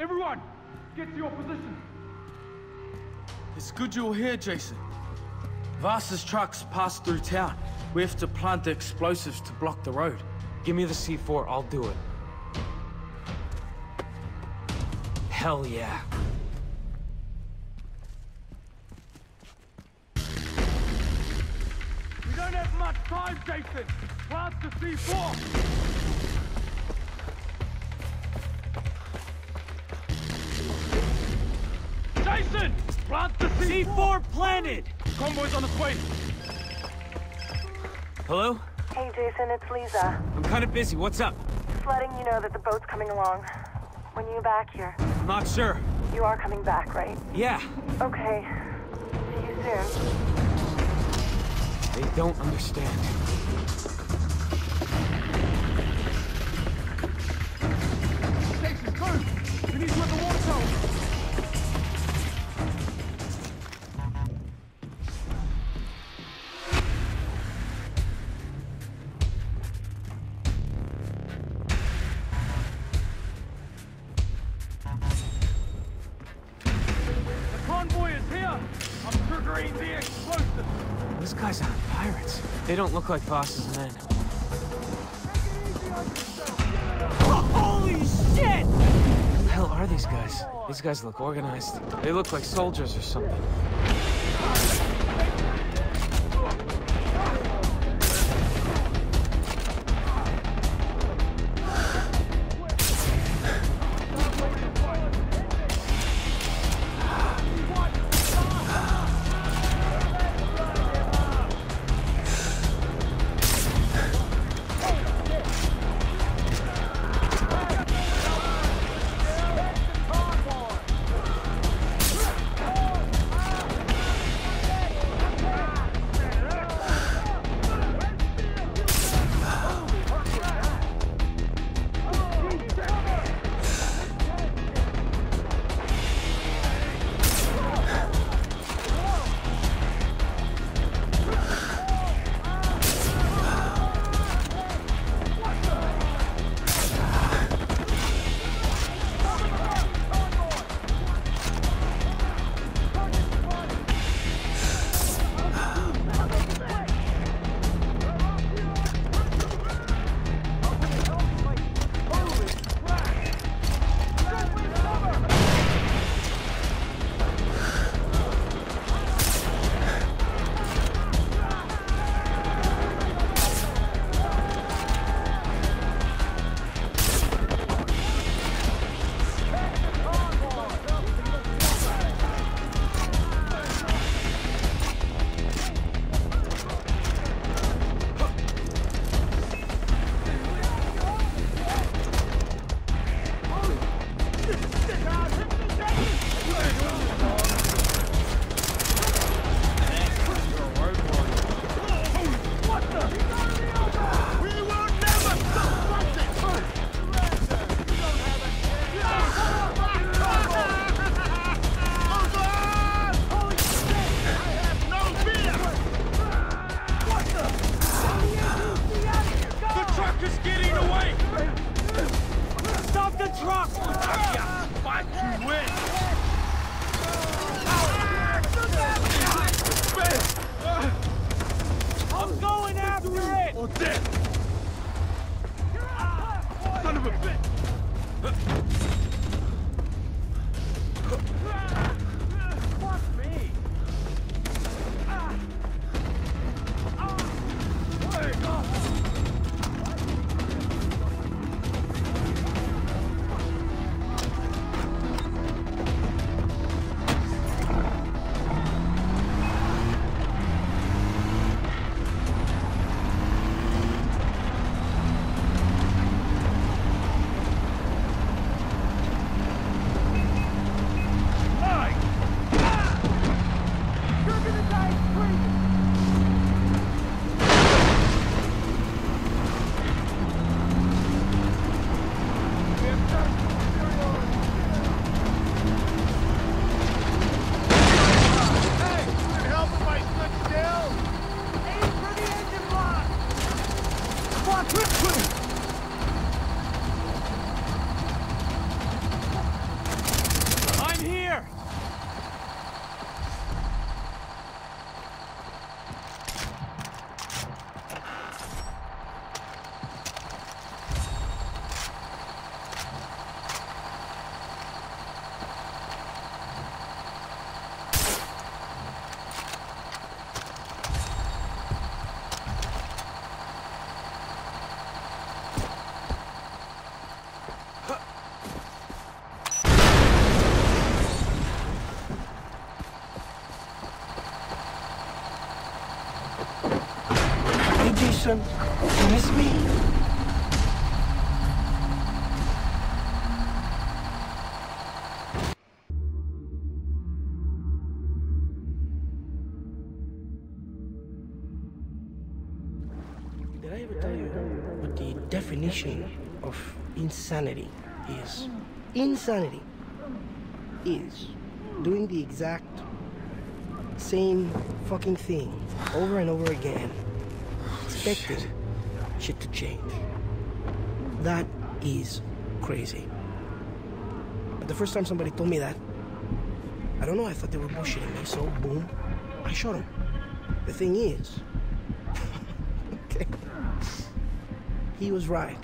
Everyone, get to your position. It's good you're here, Jason. Vaas's trucks pass through town. We have to plant the explosives to block the road. Give me the C4, I'll do it. Hell yeah. We don't have much time, Jason. Plant the C4. Jason! Plant the C4! C4 planted! Convoy's on its way. Hello? Hey Jason, it's Liza. I'm kinda busy, what's up? Just letting you know that the boat's coming along. When you back here, I'm not sure. you are coming back, right? Yeah, Okay. See you soon. they don't understand. Jason, go! We need you at the water tower. Don't look like Vaas's men. Holy shit! Who the hell are these guys? These guys look organized. They look like soldiers or something. off the truck! Fight to win! I'm going after it! Or death! Son of a bitch! Insanity is? Insanity is doing the exact same fucking thing over and over again, expecting shit to change. That is crazy. But the first time somebody told me that, I don't know, I thought they were bullshitting me, so boom, I shot him. The thing is, okay, he was right.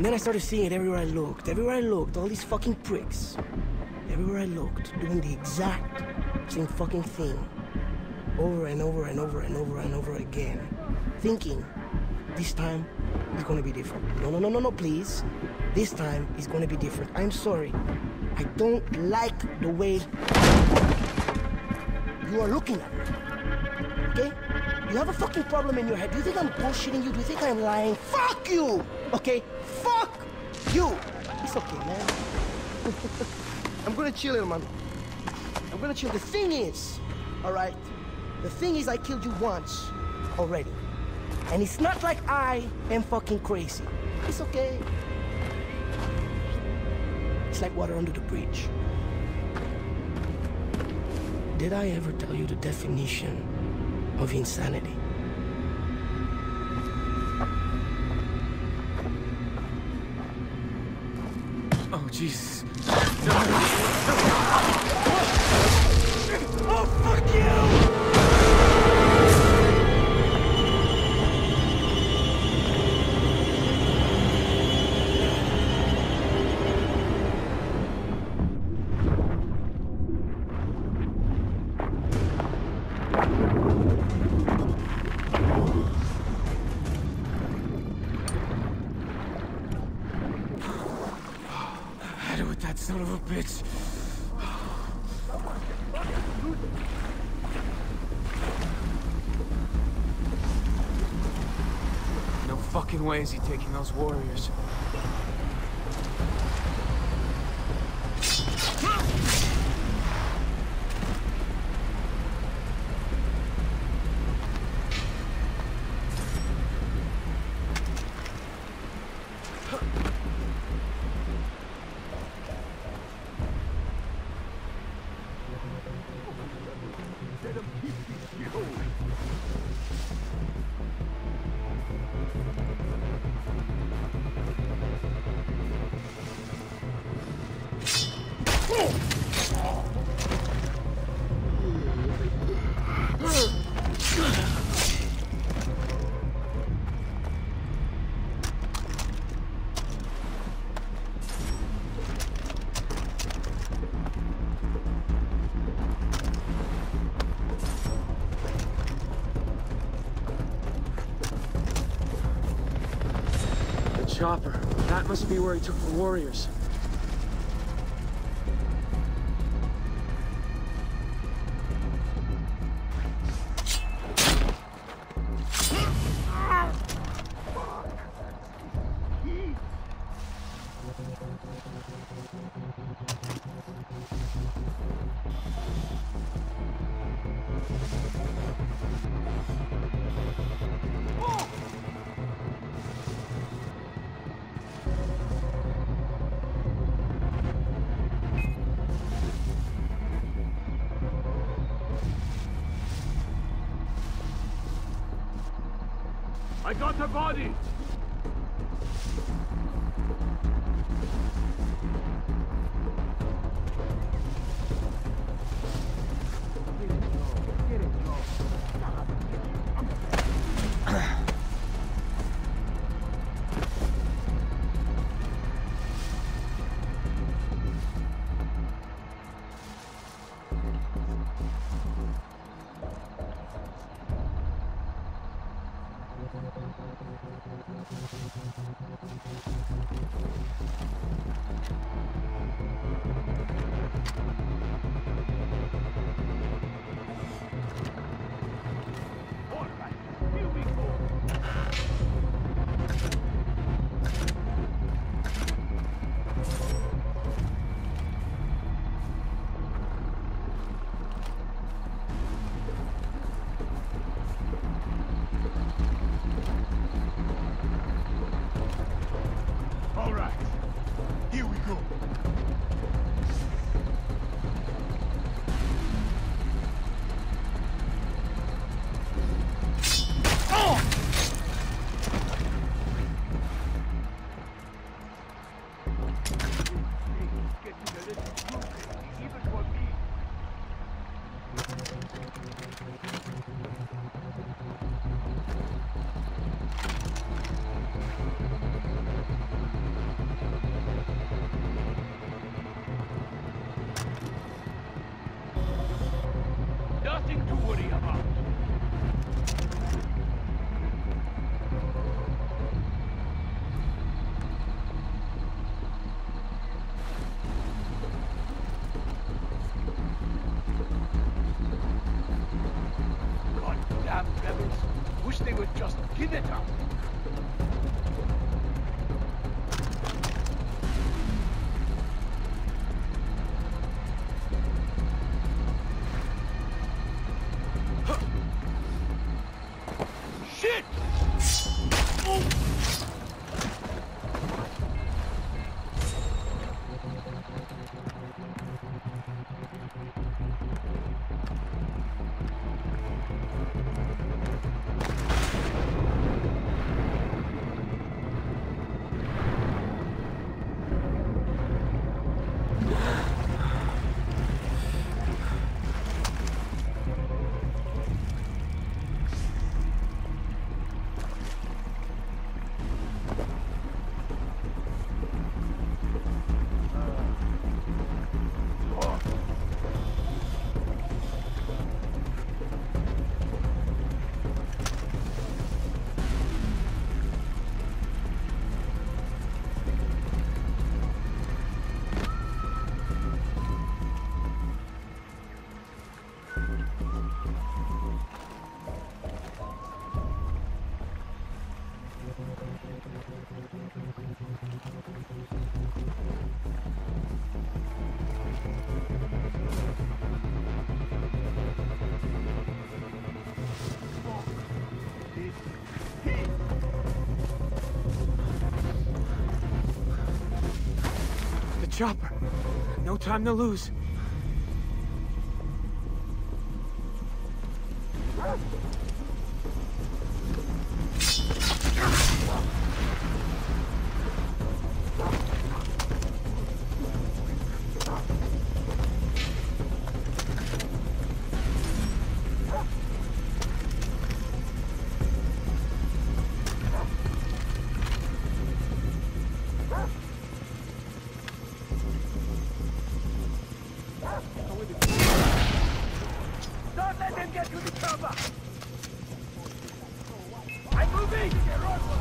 And then I started seeing it everywhere I looked. Everywhere I looked, all these fucking pricks. Everywhere I looked, doing the exact same fucking thing. Over and over and over and over and over again. Thinking, this time it's gonna be different. No, no, no, no, no, please. This time it's gonna be different. I'm sorry. I don't like the way you are looking at me. Okay? You have a fucking problem in your head. Do you think I'm bullshitting you? Do you think I'm lying? Fuck you! Okay? You! It's okay, man. I'm gonna chill here, man. I'm gonna chill. The thing is, alright? The thing is, I killed you once already. And it's not like I am fucking crazy. It's okay. It's like water under the bridge. Did I ever tell you the definition of insanity? Jesus. Way is he taking those warriors. Chopper. That must be where he took the warriors. I got the body! Thank you. Just give The chopper. No time to lose. I'm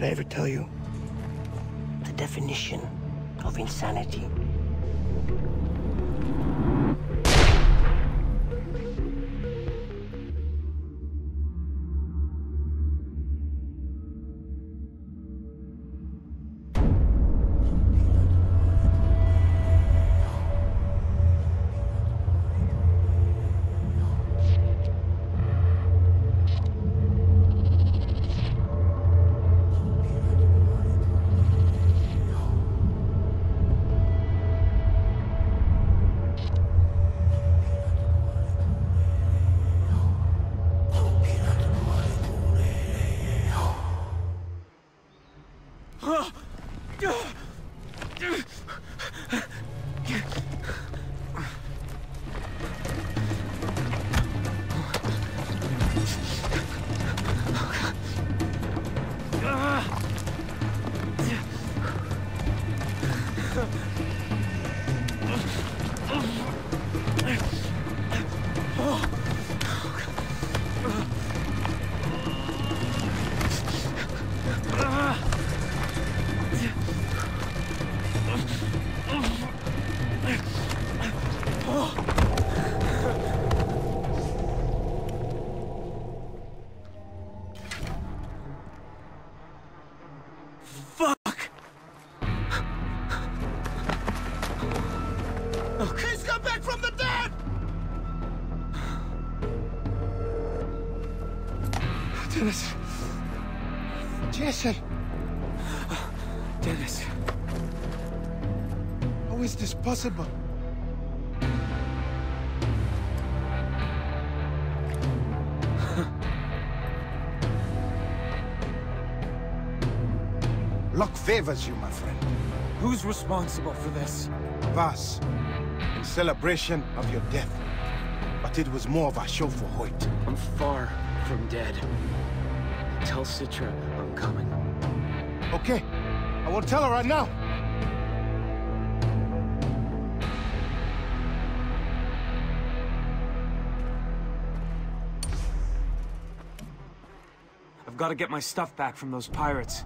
Did I ever tell you the definition of insanity? He's come back from the dead! Dennis! Jason, Dennis! how is this possible? Luck favors you, my friend. Who's responsible for this? Vaas, in celebration of your death. But it was more of a show for Hoyt. I'm far from dead. Tell Citra I'm coming. Okay, I will tell her right now. I've got to get my stuff back from those pirates.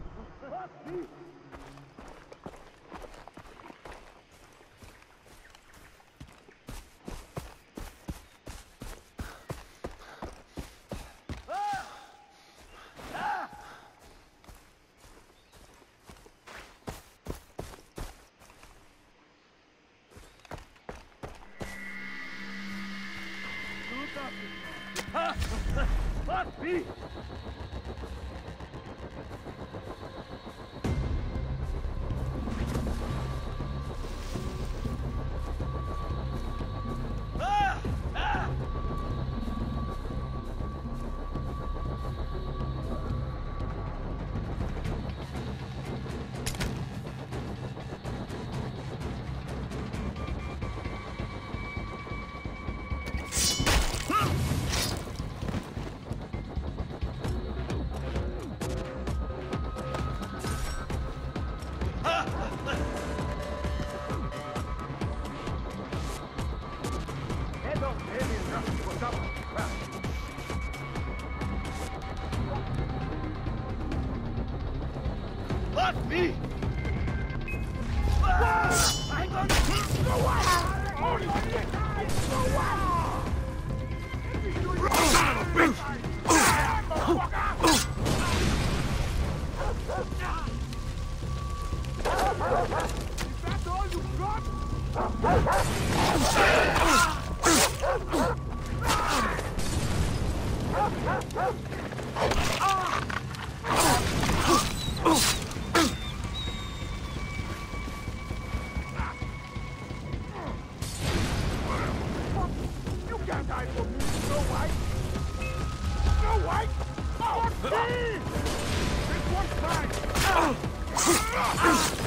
One's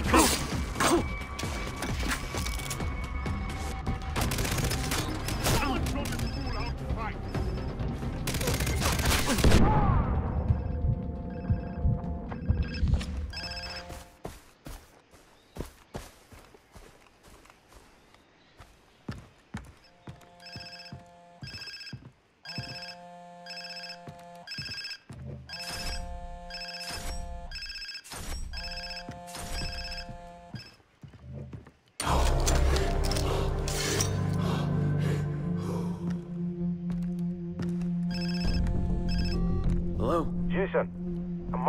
Come on.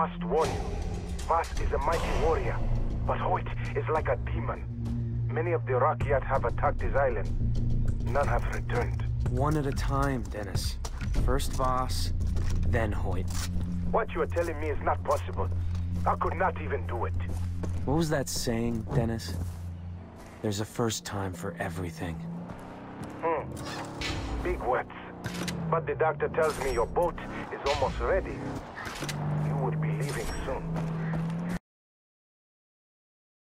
Must warn you. Vaas is a mighty warrior, but Hoyt is like a demon. Many of the Rakyat have attacked his island. None have returned. One at a time, Dennis. First Vaas, then Hoyt. What you are telling me is not possible. I could not even do it. What was that saying, Dennis? There's a first time for everything. Hmm. Big words. But the doctor tells me your boat is almost ready.